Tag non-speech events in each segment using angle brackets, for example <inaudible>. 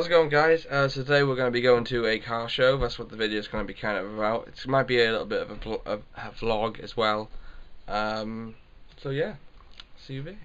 How's it going guys? Uh, so today we're going to be going to a car show, that's what the video is going to be kind of about. It might be a little bit of a, a, a vlog as well. Um, so yeah, see you there.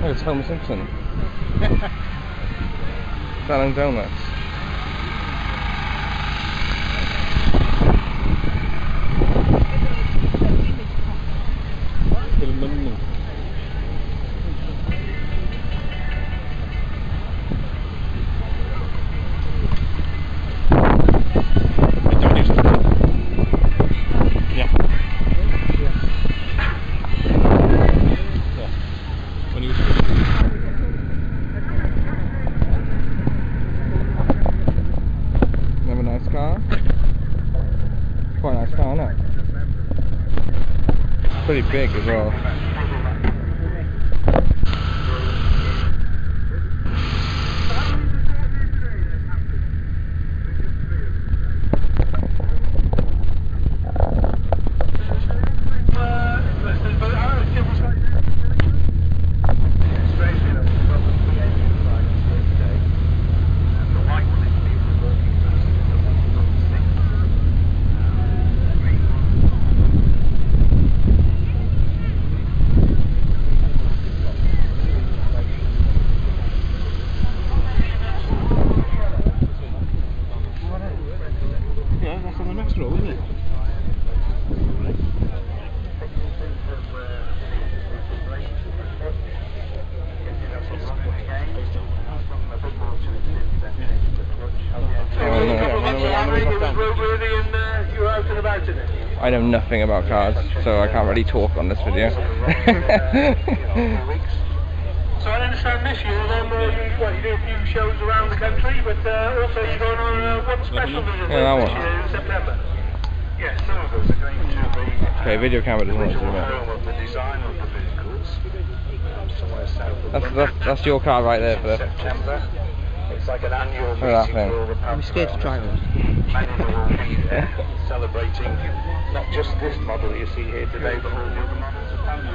Oh, it's Homer Simpson. <laughs> Selling donuts. Big as well. Yeah, that's on the next row, isn't it? I know nothing about cars, so I can't really talk on this video. <laughs> So I understand this year uh, you, well, you do a few shows around the country, but uh, also you're going on uh, one special visit Yeah, that this one. year in September. Yes, some of us are going to the okay, video camera doesn't want to zoom in. of the design of the vehicles, um, somewhere south of That's, that's, that's your car right there, for September. It's like an annual Look that meeting thing. for all the I'm scared to drive it. Many will be there celebrating not just this model you see here today, but all the other models of Panda.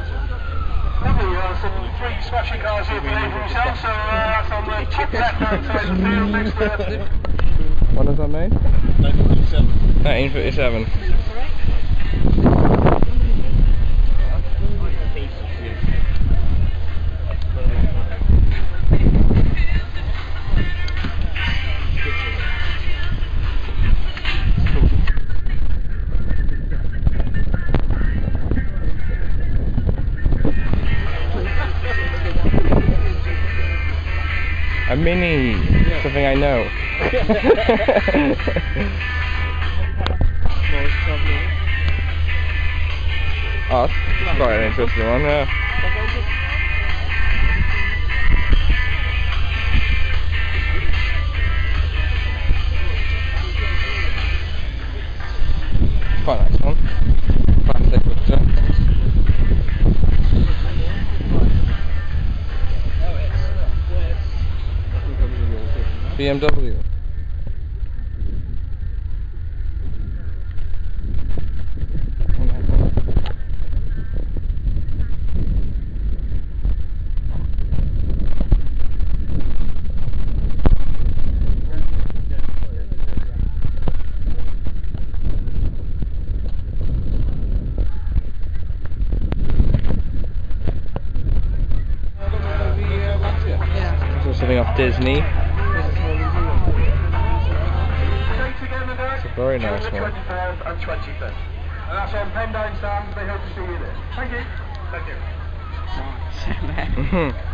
Lovely, uh, some three smashing cars here today for himself, so uh, that's on the top left hand the field next to When was that made? 1957. A Mini. Yeah. Something I know. <laughs> oh, that's quite an interesting one, yeah. BMW. So something off Disney. The one. 24th and 25th. And that's on Pendine Sands. They hope to see you there. Thank you. Thank you. Mm-hmm. <laughs> <laughs>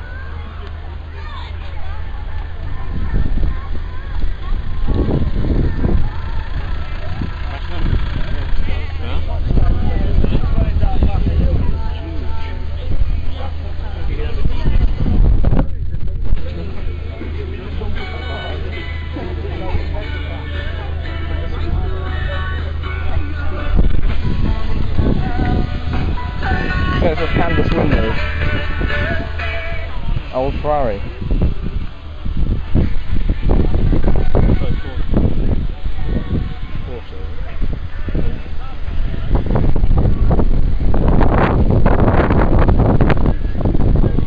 Ferrari.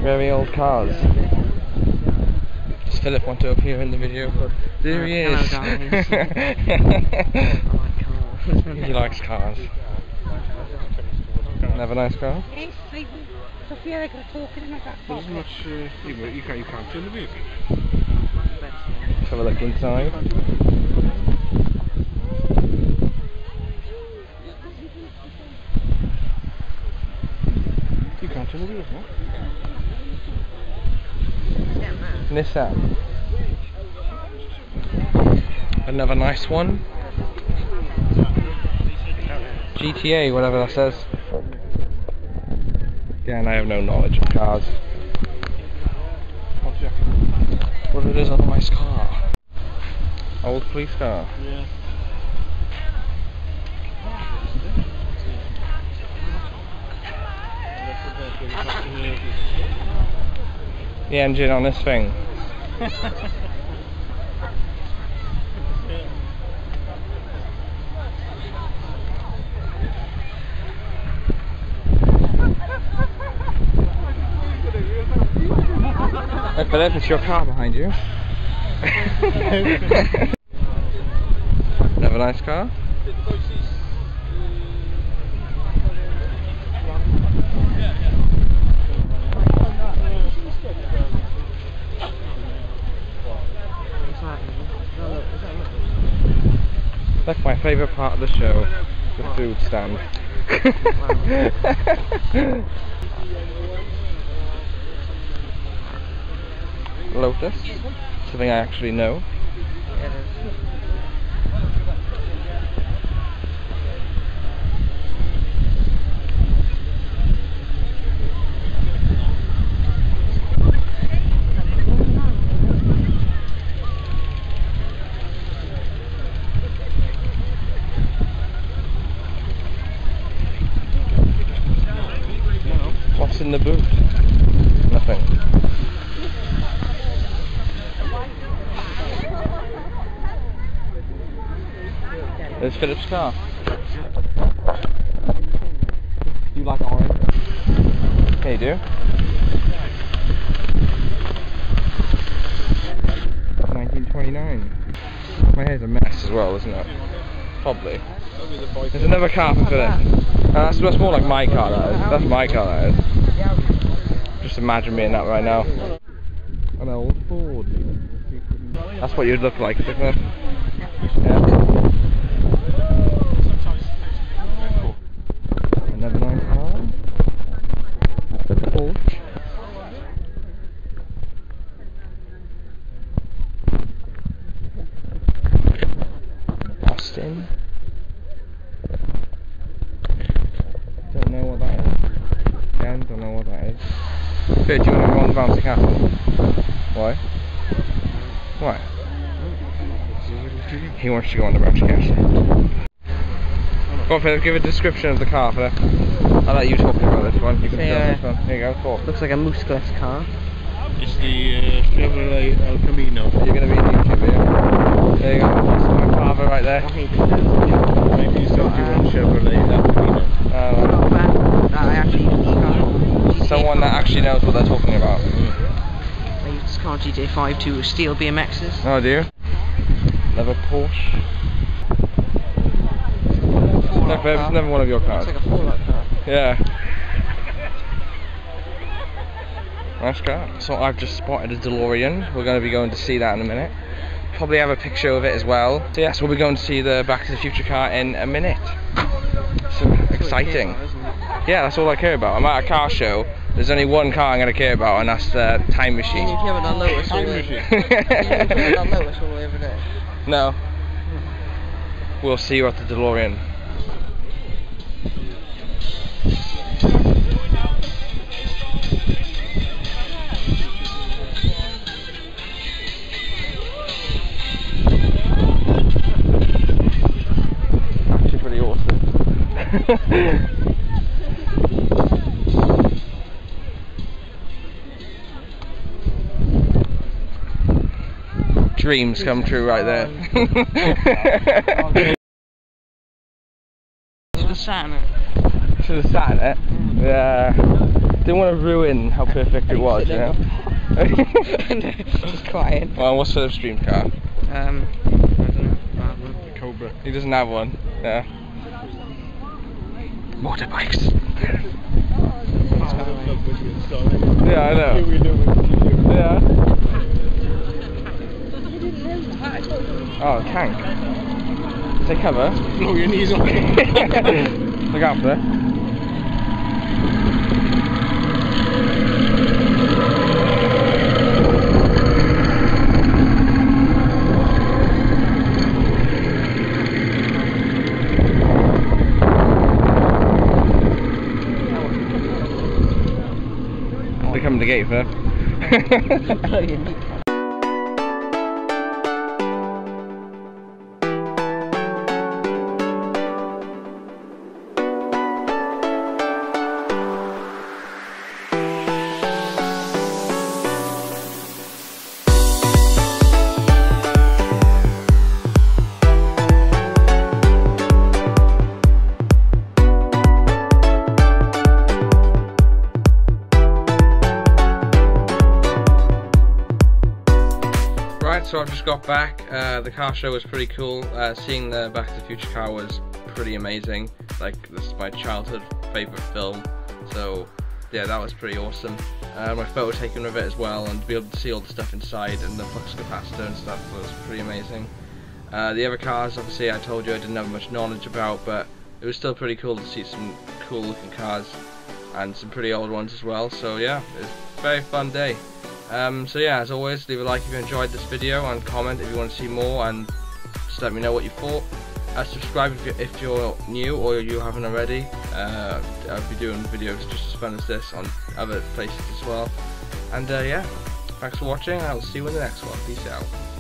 Very old cars. Does Philip want to appear in the video? There he Uh, is. <laughs> he likes cars. Have a nice car? Sophia, I got talking and I got There's much, uh, you, you, can't, you can't turn the vehicle. Let's have a look inside. You can't turn the wheels, no? Nissan. Another nice one. GTA, whatever that says. Again, I have no knowledge of cars. What it is on nice car. Old police car. Yeah. The engine on this thing. <laughs> Hey Philip, it's your car behind you. Have a nice car. That's my favourite part of the show, the food stand. <laughs> Lotus, something I actually know. What's in the boot? Nothing. There's Philip's car. You like orange? Yeah, you do. 1929. My hair's a mess as well, isn't it? Probably. There's another car for Philip. Uh, that's, that's more like my car, that is. That's my car, that is. Just imagine me in that right now. An old Ford. That's what you'd look like, isn't it? Yeah. Another nice car. Porsche. Austin. Fair, do you want to go on the bouncy castle? Why? Why? He wants to go on the bouncy castle. Go on, Philip, give a description of the car, Philip. I'll let you talk about this one. You can Yeah. film this one. Here you go, talk. Looks like a muscle car. It's the uh, Chevrolet El Camino. You're going to be in YouTube, yeah? There you go. That's my father right there. I hate this now. Maybe he's got you on Chevrolet El Camino. Uh, Not bad. That I actually used this car. Someone that actually knows what they're talking about. I used this car GT5 to steal BMXs. Oh, do you? Another Porsche. No, babe, it's never one of your cars. Like a Fallout car. Yeah. Nice car. So I've just spotted a DeLorean. We're going to be going to see that in a minute. Probably have a picture of it as well. So yes, we'll be going to see the Back to the Future car in a minute. So exciting. Yeah, that's all I care about. I'm at a car show. There's only one car I'm going to care about, and that's the time machine. You have that Lotus all the way. You have that Lotus all the way over there. no. We'll see you at the DeLorean. Dreams come true right there. Should have sat in it. Should have sat in it. Yeah. Didn't want to ruin how perfect it was, you know? <laughs> Just quiet. well, what's Philip's dream car? Um, I don't know. Bad. Cobra. He doesn't have one. Yeah. Motorbikes. Yeah, I know. Yeah. Oh, tank. Take cover. <laughs> Blow your knees off. <laughs> Look out for it. They come to the gate for <laughs> oh, So I've just got back. Uh, the car show was pretty cool. Uh, seeing the Back to the Future car was pretty amazing. Like, this is my childhood favourite film. So, yeah, that was pretty awesome. Uh, my photo taken with it as well, and to be able to see all the stuff inside and the flux capacitor and stuff was pretty amazing. Uh, the other cars, obviously, I told you I didn't have much knowledge about, but it was still pretty cool to see some cool looking cars and some pretty old ones as well. So, yeah, it was a very fun day. Um, so yeah, as always, leave a like if you enjoyed this video and comment if you want to see more and just let me know what you thought. Uh, subscribe if you're, if you're new or you haven't already. Uh, I'll be doing videos just as fun as this on other places as well. And uh, yeah, thanks for watching. I'll see you in the next one. Peace out.